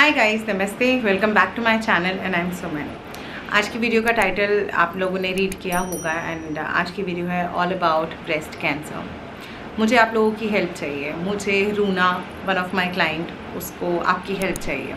हाय guys नमस्ते. Welcome back to my channel and I am Suman आज की video का टाइटल आप लोगों ने रीड किया होगा एंड आज की वीडियो है ऑल अबाउट ब्रेस्ट कैंसर मुझे आप लोगों की हेल्प चाहिए. मुझे Runa one of my client उसको आपकी हेल्प चाहिए.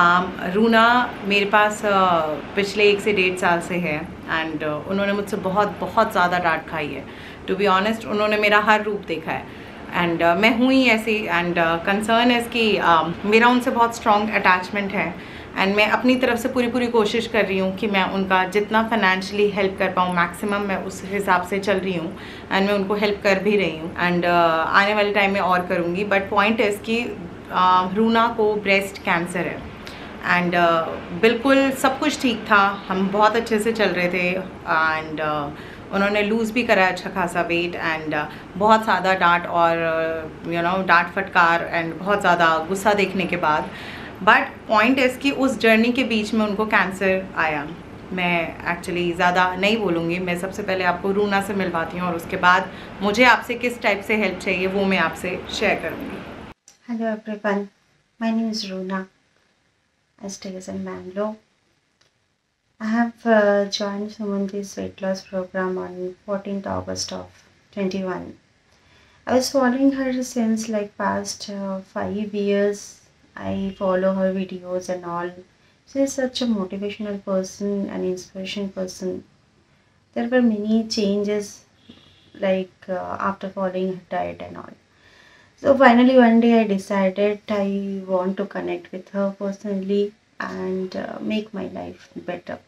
Um, रूना मेरे पास uh, पिछले एक से डेढ़ साल से है एंड uh, उन्होंने मुझसे बहुत बहुत ज़्यादा डांट खाई है. टू बी ऑनेस्ट उन्होंने मेरा हर रूप देखा है. एंड uh, मैं हूँ ही ऐसी एंड कंसर्न है कि uh, मेरा उनसे बहुत स्ट्रॉन्ग अटैचमेंट है। एंड मैं अपनी तरफ़ से पूरी पूरी कोशिश कर रही हूँ कि मैं उनका जितना फाइनेंशली हेल्प कर पाऊँ मैक्सिमम मैं उस हिसाब से चल रही हूँ। एंड मैं उनको हेल्प कर भी रही हूँ। एंड uh, आने वाले टाइम में और करूँगी। बट पॉइंट इज़ कि uh, रूना को ब्रेस्ट कैंसर है। एंड uh, बिल्कुल सब कुछ ठीक था। हम बहुत अच्छे से चल रहे थे। एंड uh, उन्होंने लूज़ भी करा अच्छा खासा वेट एंड uh, बहुत ज़्यादा डांट और यू नो डांट फटकार एंड बहुत ज़्यादा गुस्सा देखने के बाद बट पॉइंट इज़ कि उस जर्नी के बीच में उनको कैंसर आया मैं एक्चुअली ज़्यादा नहीं बोलूँगी मैं सबसे पहले आपको रूना से मिलवाती हूँ और उसके बाद मुझे आपसे किस टाइप से हेल्प चाहिए वो मैं आपसे शेयर करूँगी Hello everyone, my name is Runa. I stay in Bangalore. Have uh, joined Sumanti's weight loss program on 14th August of 21. I was following her since like past uh, five years. I follow her videos and all. She is such a motivational person, an inspiration person. There were many changes like uh, after following her diet and all. So finally, one day I decided I want to connect with her personally and uh, make my life better.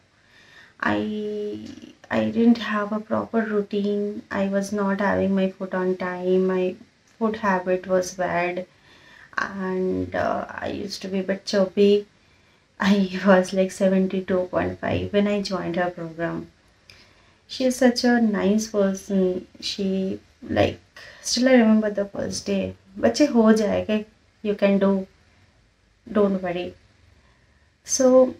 I I didn't have a proper routine. I was not having my food on time. My food habit was bad, and uh, I used to be a bit chubby. I was like seventy two point five when I joined her program. She is such a nice person. She like still I remember the first day. बच्चे हो जाएगा you can do don't worry so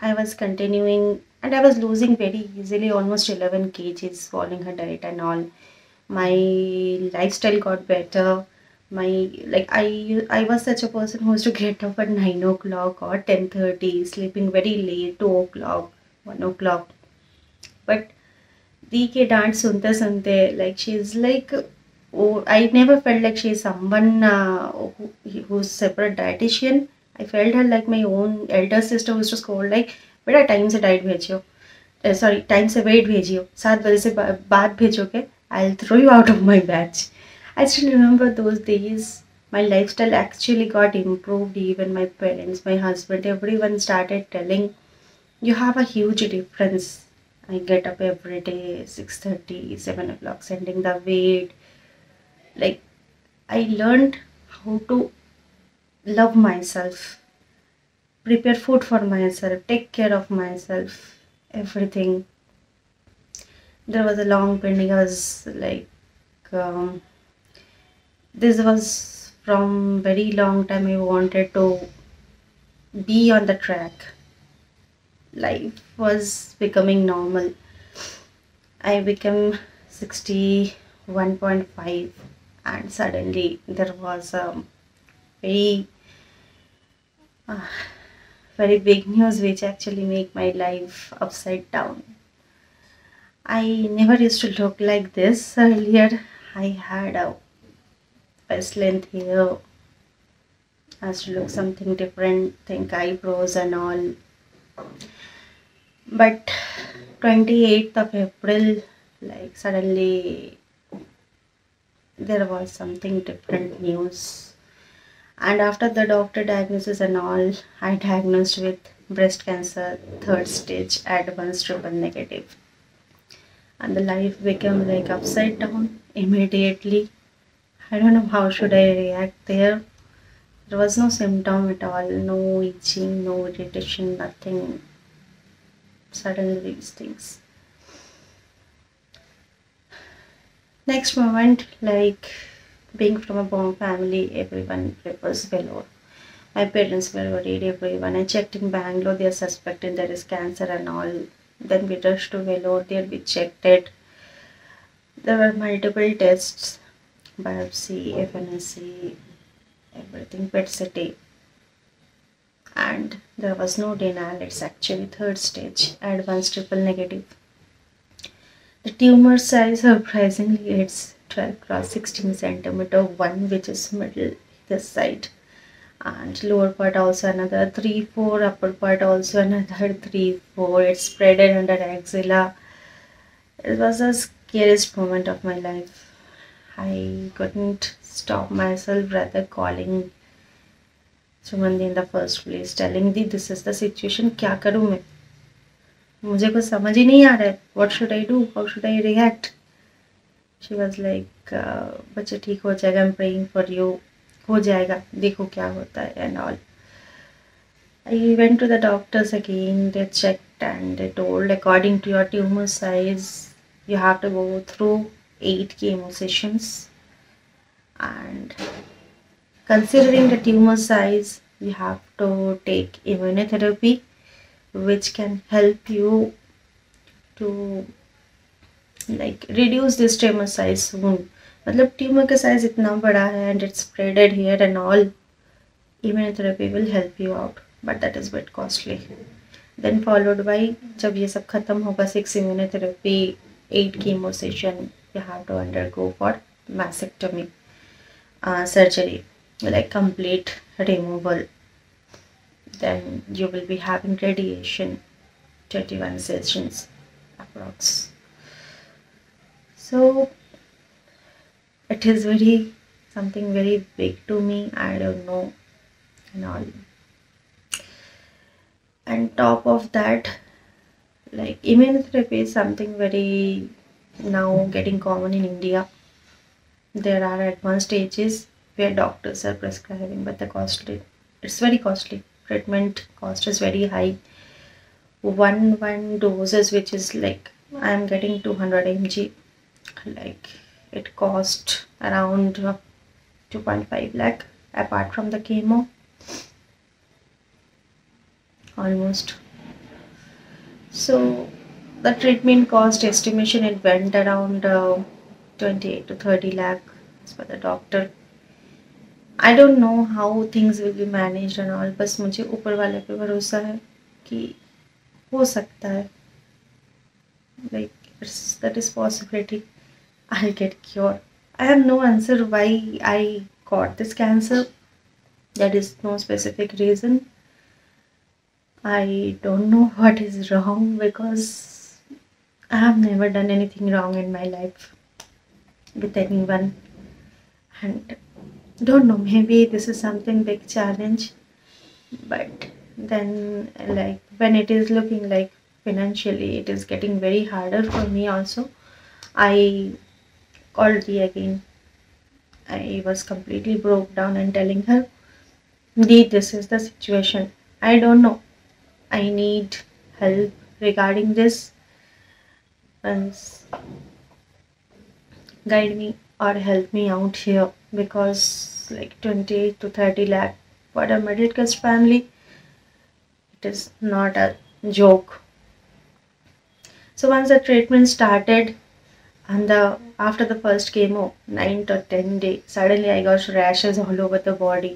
I was continuing and I was losing very easily almost 11 kgs following her diet and all. My lifestyle got better. My like I I was such a person who used to get up at 9 o'clock or 10.30 sleeping very late 2 o'clock 1 o'clock. But DK dance sunte sunte like she's like oh, I never felt like she's someone uh, who, who's separate dietitian. I felt her like my own elder sister who used to scold like बेटा time से diet भेजियो sorry time से weight भेजियो सात बजे से बाद भेजोगे I will throw you out of my batch I still remember those days my lifestyle actually got improved even my parents my husband everyone started telling you have a huge difference i get up every day 6.30 7 o'clock sending the weight like i learned how to love myself prepare food for myself take care of myself everything. There was a long pending i was like um, this was from very long time i wanted to be on the track. Life was becoming normal. I became 61.5 and suddenly there was a very uh, very big news which actually make my life upside down. I never used to look like this earlier. I had a best length here I used to look something different think eyebrows and all. But 28th of april like suddenly there was something different news and after the doctor diagnosis and all i diagnosed with breast cancer third stage advanced triple negative. And the life became like upside down immediately. I don't know how should i react there. There was no symptom at all no itching no irritation nothing. Suddenly these things. Next moment like being from a bomb family everyone prefers Vellore. my parents were worried everyone. I checked in bangalore they are suspecting there is cancer and all. Then we rushed to Vellore there we checked it there were multiple tests biopsy fnsc everything pet city and there was no denial it's actually third stage advanced triple negative. The tumor size surprisingly it's 12 cross 16 centimeter one which is middle this side and lower part also another 3 4 upper part also another 3 4 it's spreaded under axilla it was the scariest moment of my life i couldn't stop myself rather calling सुमंदी in the first place telling the this is the situation क्या करूँ मैं मुझे कुछ समझ ही नहीं आ रहा है what should I do how should I react she was like बच्चे ठीक हो जाएगा एम प्रेइंग फॉर यू हो जाएगा देखो क्या होता है and all I went to the doctors again they checked and they told according to your tumor size you have to go through eight chemo sessions and considering the tumor size you have to take immunotherapy which can help you to like, reduce this tumor size soon. मतलब tumour का size इतना बड़ा है and it's spreaded here and all immunotherapy will help you out but that is bit costly then followed by जब ये सब खत्म होगा six immunotherapy eight chemo session you have to undergo for mastectomy surgery like, complete removal. Then you will be having radiation 21 sessions, approx. so it is very something very big to me. I don't know and all. And top of that like immunotherapy is something very now getting common in india. There are advanced stages where doctors are prescribing but the costly it's very costly. Treatment cost is very high. One one doses which is like i'm getting 200 mg like it cost around 2.5 lakh apart from the chemo almost so the treatment cost estimation it went around uh, 28 to 30 lakh as per the doctor I don't know how things will be manage and all बस मुझे ऊपर वाले पे भरोसा है कि हो सकता है like that is possibility I'll get cured. I have no answer why I got this cancer. There is no specific reason. I don't know what is wrong because I have never done anything wrong in my life with anyone. And don't know, maybe this is something big challenge. But then, like, when it is looking like financially, it is getting very harder for me also. I called the again. I was completely broke down and telling her Dee, this is the situation. I don't know. I need help regarding this. Once guide me or help me out here because like 20 to 30 lakh for a middle class family it is not a joke. So once the treatment started and the after the first chemo 9 to 10 days suddenly i got rashes all over the body.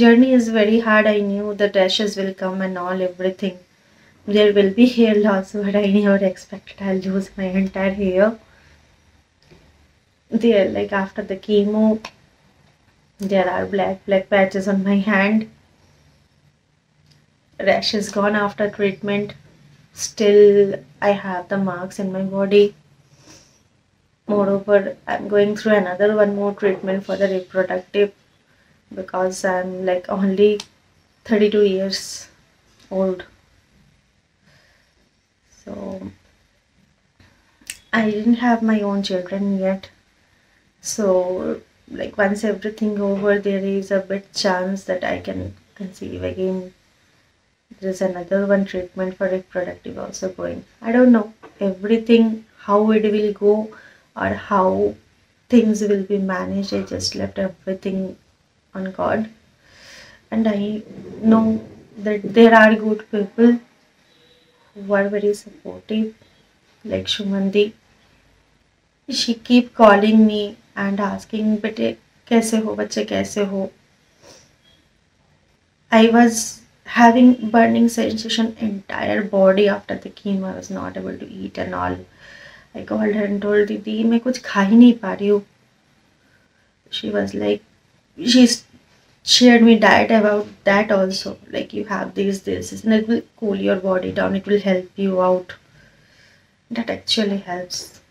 Journey is very hard i knew the rashes will come and all everything. There will be hair loss but i never expected i'll lose my entire hair. There like after the chemo there are black black patches on my hand. Rash is gone after treatment. Still i have the marks in my body moreover i'm going through another one more treatment for the reproductive because i'm like only 32 years old. So i didn't have my own children yet. So like once everything over there is a bit chance that i can conceive again. There is another one treatment for reproductive also going. I don't know. Everything how it will go or how things will be managed. I just left everything on god. And i know that there are good people who are very supportive like shumandi she keep calling me and asking bete kaise ho Bache kaise ho? I was having burning sensation entire body after the chemo i was not able to eat and all. I called her and told Didi, मैं कुछ खा ही नहीं पा रही हूँ. She was like, she shared me diet about that also. Like you have this, this, and it will cool your body down. It will help you out. That actually helps.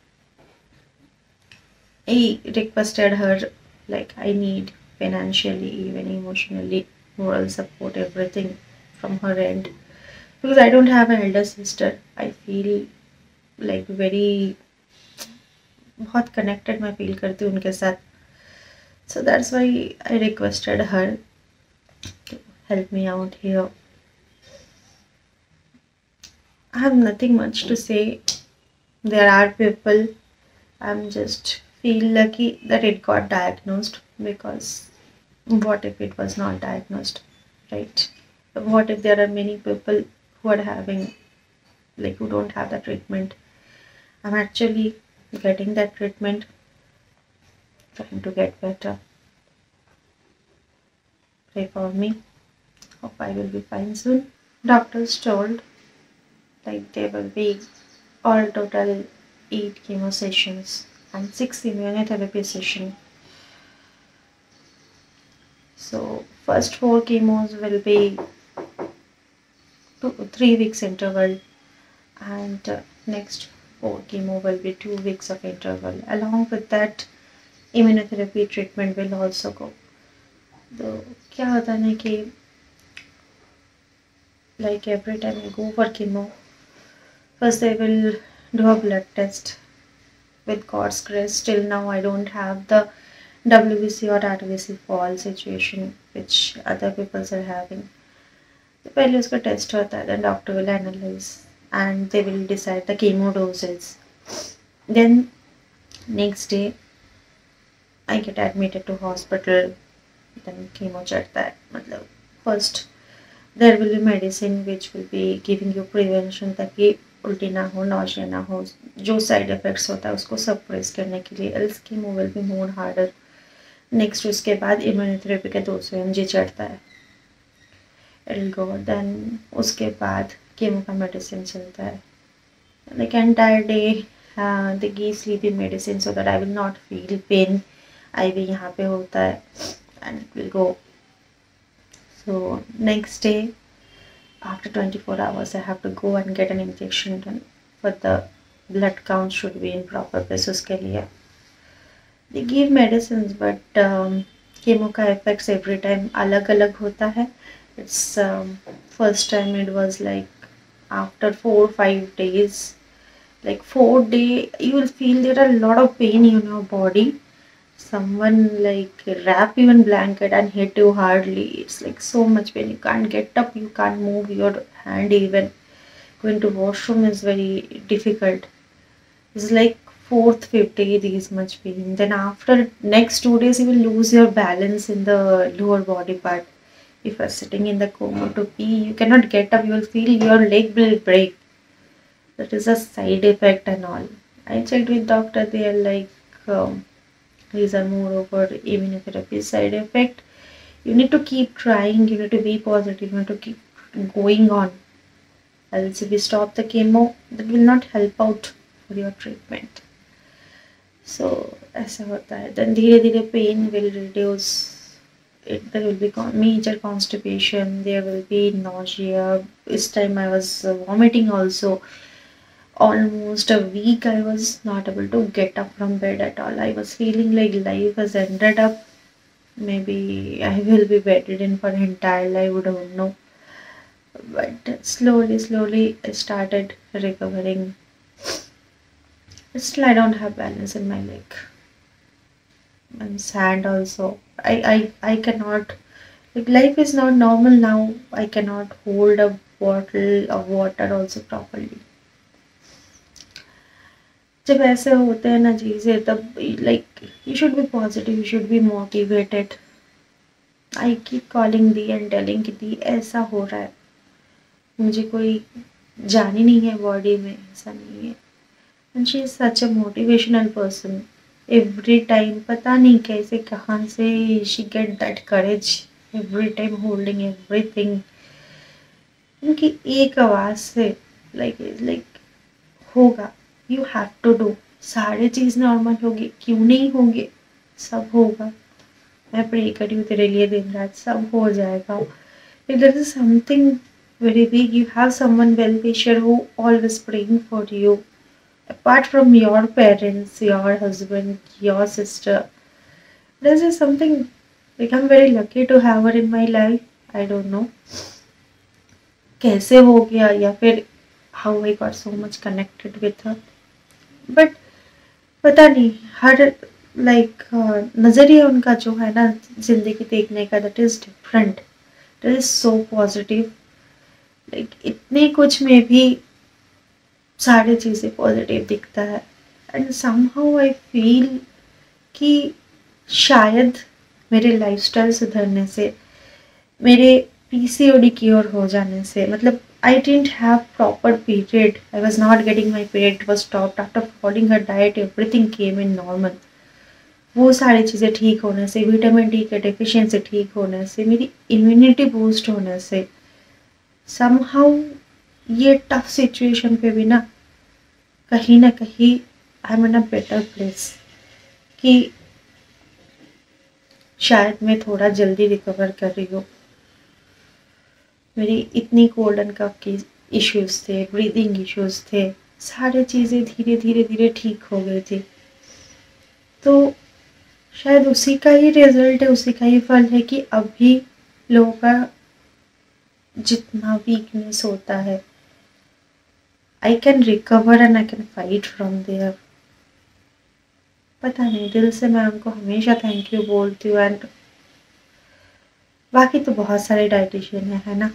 I requested her like I need financially, even emotionally, moral support, everything from her end. Because I don't have an elder sister. I feel like very बहुत connected मैं feel करती हूँ उनके साथ so that's why I requested her to help me out here. I have nothing much to say. There are people. I'm just feel lucky that it got diagnosed because what if it was not diagnosed, right? What if there are many people who are having, like, who don't have the treatment? I'm actually getting that treatment, trying to get better. Pray for me. Hope I will be fine soon. Doctors told like there will be all total eight chemo sessions and six immunotherapy session. So first four chemos will be two, three weeks interval and uh, next four chemo will be two weeks of interval. Along with that, immunotherapy treatment will also go. तो क्या होता है कि like every time I go for chemo, first they will do a blood test with God's grace. Till now, I don't have the WBC or RBC fall situation which other people are having. तो पहले उसका test होता है then doctor will analyse and they will decide the chemo doses. Then next day I get admitted to hospital. Then chemo है मतलब first there will be medicine which will be giving you prevention ताकि उल्टी ना हो nausea ना हो जो side effects होता है उसको सप्रेस करने के लिए else chemo will be more harder next उसके बाद इम्यूनोथेरेपी का दो सौ एम जी चढ़ता है इल गो देन उसके बाद केमो का मेडिसिन चलता है। Like entire day they give sleepy medicine so that I will not feel pain I V यहाँ पे होता है and it will go so next day after twenty four hours I have to go and get an injection done but the blood count should be in proper place उसके लिए they give medicine but chemo का effects every time अलग अलग होता है। It's first time it was like after four five days. Like four day you will feel there are a lot of pain in your body. Someone like wrap you in blanket and hit you hardly. It's like so much pain. You can't get up you can't move your hand even. Going to washroom is very difficult. It's like fourth fifth day there is much pain. Then after next two days you will lose your balance in the lower body part if you are sitting in the coma to pee you cannot get up. You will feel your leg will break. That is a side effect and all. I checked with doctor. They are like um, these are moreover immunotherapy side effect. You need to keep trying. You need to be positive. You need to keep going on. Else if you stop the chemo that will not help out for your treatment. So as about that then dhire pain will reduce there will be major constipation there will be nausea. This time I was uh, vomiting also. Almost a week i was not able to get up from bed at all. I was feeling like life has ended up. Maybe i will be bedridden for entire life i don't know. But slowly slowly i started recovering. Still i don't have balance in my leg and sand also. I i, I cannot like life is not normal now. I cannot hold a bottle of water also properly. जब ऐसे होते हैं ना चीज़ें तब like you should be positive you should be motivated I keep calling di and telling कि दी ऐसा हो रहा है। मुझे कोई जान नहीं है बॉडी में ऐसा नहीं है। And she is such a motivational person every time पता नहीं कैसे, कहाँ से she get that courage every time holding every thing उनकी एक आवाज़ से लाइक लाइक होगा. यू हैव टू डू सारे चीज़ नॉर्मल होगी. क्यों नहीं होंगे? सब होगा. मैं प्रे करी हूँ तेरे लिए दिन रात. सब हो जाएगा. If there is something very big you have someone well wisher who always praying for you. Apart from your parents your husband your sister this is something like i'm very lucky to have her in my life i don't know कैसे हो गया या फिर how I got so much connected with her but पता नहीं हर like like, नज़रिया उनका जो है ना ज़िंदगी देखने का that is different that is so positive like इतने कुछ में भी सारी चीज़ें पॉजिटिव दिखता है। And somehow I feel कि शायद मेरे लाइफस्टाइल सुधरने से, मेरे पीसीओडी क्योर हो जाने से मतलब I didn't have proper period I was not getting my period was stop after following her diet everything came in normal वो सारी चीज़ें ठीक होने से विटामिन डी के डिफिशियंसी ठीक होने से, मेरी इम्यूनिटी बूस्ट होने से समहाउ ये टफ सिचुएशन पे भी ना, कहीं ना कहीं I am in a better place कि शायद मैं थोड़ा जल्दी रिकवर कर रही हूँ। मेरी इतनी एंड कफ की इश्यूज़ थे ब्रीदिंग इश्यूज़ थे, सारी चीज़ें धीरे धीरे धीरे ठीक हो गई थी। तो शायद उसी का ही रिज़ल्ट है, उसी का ही फल है कि अभी लोगों का जितना वीकनेस होता है I can recover and I can fight from there पता नहीं दिल से मैं उनको हमेशा थैंक यू बोलती हूँ एंड बाकी तो बहुत सारे डाइटिशियन है, है ना?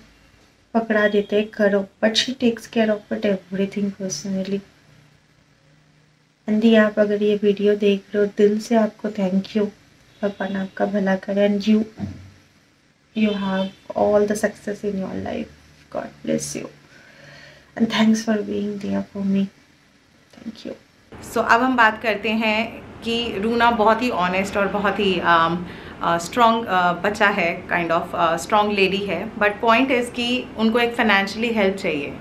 पकड़ा देते करो but she takes care of it everything personally Andy आप अगर ये वीडियो देख रहे हो दिल से आपको थैंक यू भगवान आपका भला करे and you you have all the success in your life God bless you and thanks for being there for me thank you so अब हम बात करते हैं कि रूना बहुत ही ऑनेस्ट और बहुत ही um, स्ट्रॉन्ग uh, uh, बच्चा है काइंड ऑफ़ स्ट्रॉन्ग लेडी है। बट पॉइंट इज़ कि उनको एक फाइनेंशियली हेल्प चाहिए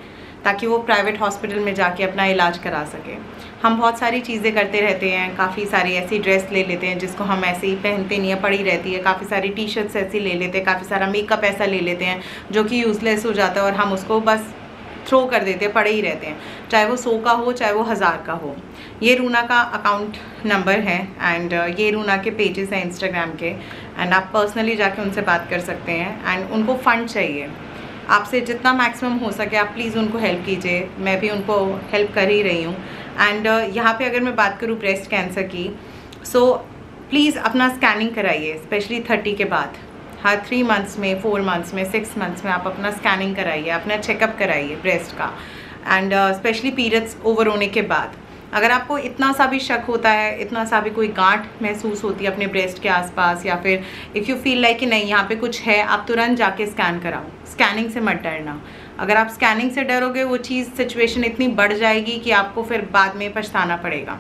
ताकि वो प्राइवेट हॉस्पिटल में जाके अपना इलाज करा सके। हम बहुत सारी चीज़ें करते रहते हैं काफ़ी सारी ऐसी ड्रेस ले लेते हैं जिसको हम ऐसे ही पहनते नहीं है पड़ी रहती है। काफ़ी सारी टी शर्ट्स ऐसी ले लेते हैं काफ़ी सारा मेकअप ऐसा ले लेते हैं जो कि यूज़लेस हो जाता है और हम उसको बस थ्रो कर देते हैं पड़े ही रहते हैं। चाहे वो सौ का हो चाहे वो हज़ार का हो। ये रूना का अकाउंट नंबर है एंड uh, ये रूना के पेजेस हैं इंस्टाग्राम के एंड आप पर्सनली जाके उनसे बात कर सकते हैं एंड उनको फ़ंड चाहिए। आपसे जितना मैक्सिमम हो सके आप प्लीज़ उनको हेल्प कीजिए। मैं भी उनको हेल्प कर ही रही हूँ। एंड uh, यहाँ पे अगर मैं बात करूँ ब्रेस्ट कैंसर की सो so, प्लीज़ अपना स्कैनिंग कराइए स्पेशली थर्टी के बाद। हर थ्री मंथ्स में फोर मंथ्स में सिक्स मंथ्स में आप अपना स्कैनिंग कराइए, अपना चेकअप कराइए ब्रेस्ट का। एंड स्पेशली पीरियड्स ओवर होने के बाद, अगर आपको इतना सा भी शक होता है, इतना सा भी कोई गांठ महसूस होती है अपने ब्रेस्ट के आसपास, या फिर इफ़ यू फील लाइक कि नहीं, यहाँ पे कुछ है, आप तुरंत जाके स्कैन कराओ। स्कैनिंग से मत डरना। अगर आप स्कैनिंग से डरोगे, वो चीज़ सिचुएशन इतनी बढ़ जाएगी कि आपको फिर बाद में पछताना पड़ेगा।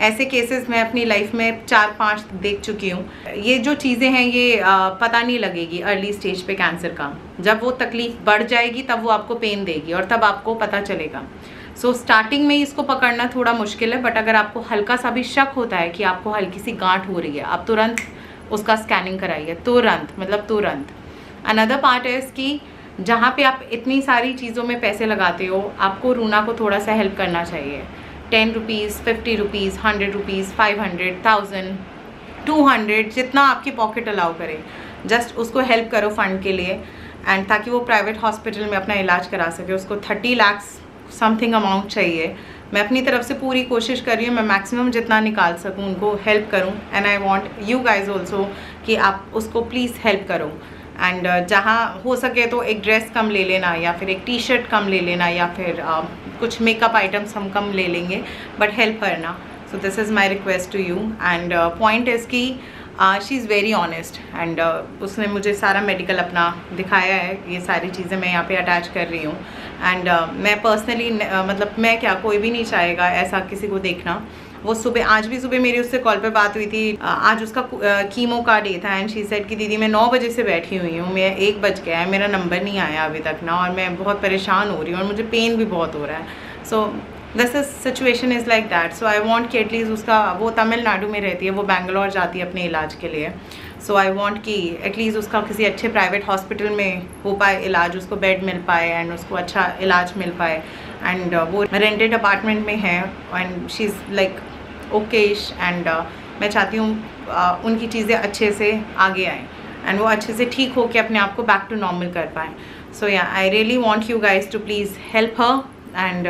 ऐसे केसेस मैं अपनी लाइफ में चार पाँच देख चुकी हूँ। ये जो चीज़ें हैं ये पता नहीं लगेगी अर्ली स्टेज पे कैंसर का। जब वो तकलीफ़ बढ़ जाएगी तब वो आपको पेन देगी और तब आपको पता चलेगा। सो so, स्टार्टिंग में इसको पकड़ना थोड़ा मुश्किल है बट अगर आपको हल्का सा भी शक होता है कि आपको हल्की सी गांठ हो रही है आप तुरंत उसका स्कैनिंग कराइए। तुरंत मतलब तुरंत। अनदर पार्ट है इसकी जहाँ पे आप इतनी सारी चीज़ों में पैसे लगाते हो आपको रूना को थोड़ा सा हेल्प करना चाहिए। Ten rupees fifty rupees hundred rupees five hundred, thousand, two hundred, जितना आपकी पॉकेट अलाउ करे। जस्ट उसको हेल्प करो फंड के लिए, एंड ताकि वो प्राइवेट हॉस्पिटल में अपना इलाज करा सके। उसको थर्टी लैक्स समथिंग अमाउंट चाहिए। मैं अपनी तरफ़ से पूरी कोशिश कर रही हूँ, मैं मैक्सिमम जितना निकाल सकूँ, उनको हेल्प करूँ। And I want you guys also कि आप उसको प्लीज़ हेल्प करो। एंड uh, जहाँ हो सके तो एक ड्रेस कम ले लेना या फिर एक टी शर्ट कम ले लेना या फिर uh, कुछ मेकअप आइटम्स हम कम ले लेंगे बट हेल्प करना so this is my request to you and point is की she is very honest and उसने मुझे सारा मेडिकल अपना दिखाया है. ये सारी चीज़ें मैं यहाँ पे अटैच कर रही हूँ. एंड uh, मैं पर्सनली uh, मतलब मैं क्या कोई भी नहीं चाहेगा ऐसा किसी को देखना. वो सुबह, आज भी सुबह मेरी उससे कॉल पे बात हुई थी। आज उसका कीमो का डे था एंड शी सेड कि दीदी मैं नौ बजे से बैठी हुई हूँ, मैं एक बज गया है, मेरा नंबर नहीं आया अभी तक ना और मैं बहुत परेशान हो रही हूँ और मुझे पेन भी बहुत हो रहा है। So this is situation is like that so I want कि एटलीस्ट उसका, वो तमिलनाडु में रहती है, वो बैंगलोर जाती है अपने इलाज के लिए। सो आई वॉन्ट कि एटलीस्ट उसका किसी अच्छे प्राइवेट हॉस्पिटल में हो पाए, इलाज उसको बेड मिल पाए एंड उसको अच्छा इलाज मिल पाए। एंड वो रेंटेड अपार्टमेंट में है एंड शी इज़ लाइक ओकेश एंड मैं चाहती हूँ uh, उनकी चीज़ें अच्छे से आगे आएँ एंड वो अच्छे से ठीक हो के अपने आप को बैक टू नॉर्मल कर पाएँ। So yeah I really want you guys to please help her and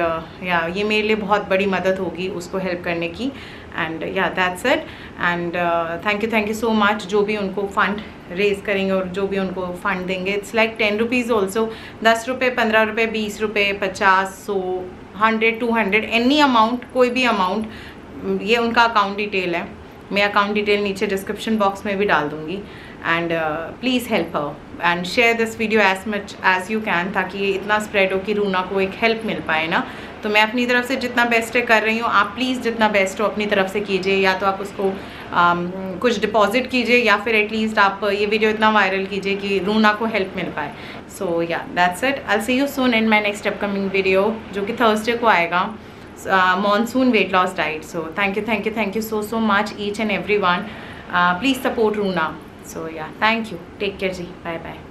yeah ये मेरे लिए बहुत बड़ी मदद होगी उसको हेल्प करने की and yeah that's it and thank you thank you so much जो भी उनको फंड रेज करेंगे और जो भी उनको फंड देंगे it's like ten rupees also दस रुपये पंद्रह रुपये बीस रुपये पचास सौ hundred two hundred any amount कोई भी अमाउंट ये उनका अकाउंट डिटेल है। मैं अकाउंट डिटेल नीचे डिस्क्रिप्शन बॉक्स में भी डाल दूँगी। And please help her and share this video as much as you can ताकि ये इतना स्प्रेड हो कि रूना को एक हेल्प मिल पाए ना। तो मैं अपनी तरफ़ से जितना बेस्ट है कर रही हूँ। आप प्लीज़ जितना बेस्ट हो अपनी तरफ़ से कीजिए या तो आप उसको um, कुछ डिपॉजिट कीजिए या फिर एटलीस्ट आप ये वीडियो इतना वायरल कीजिए कि रूना को हेल्प मिल पाए। सो या that's it I see you soon in my next upcoming video जो कि थर्सडे को आएगा। uh, monsoon weight loss diet. So thank you thank you thank you so so much each and everyone. Uh, please support runa. So yeah thank you. Take care ji. Bye bye